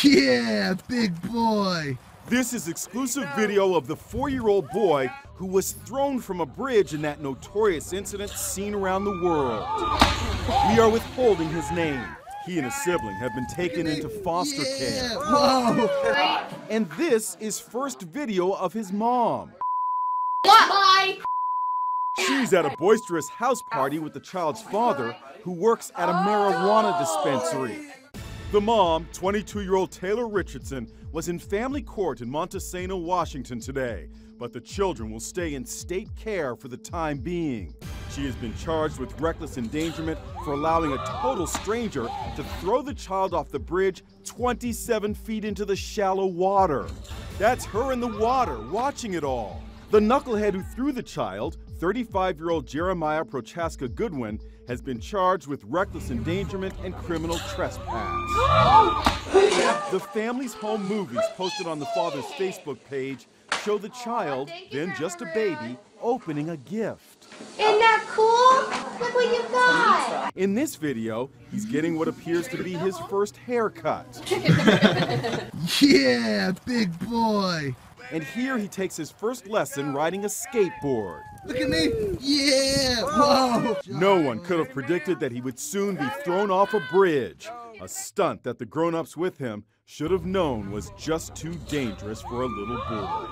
Yeah, big boy. This is exclusive video of the four-year-old boy who was thrown from a bridge in that notorious incident seen around the world. We are withholding his name. He and his sibling have been taken into foster Yeah, care. whoa. And this is first video of his mom. Bye. She's at a boisterous house party with the child's father, who works at a marijuana dispensary. The mom, 22 year old Taylor Richardson, was in family court in Montesano, Washington today, but the children will stay in state care for the time being. She has been charged with reckless endangerment for allowing a total stranger to throw the child off the bridge 27 feet into the shallow water. That's her in the water, watching it all. The knucklehead who threw the child, 35 year old Jeremiah Prochaska Goodwin, has been charged with reckless endangerment and criminal trespass. The family's home movies posted on the father's Facebook page show the child, then just a baby, opening a gift. Isn't that cool? Look what you got. In this video, he's getting what appears to be his first haircut. Yeah, big boy. And here he takes his first lesson riding a skateboard. Look at me. Yeah, whoa. No one could have predicted that he would soon be thrown off a bridge. A stunt that the grown ups with him should have known was just too dangerous for a little boy.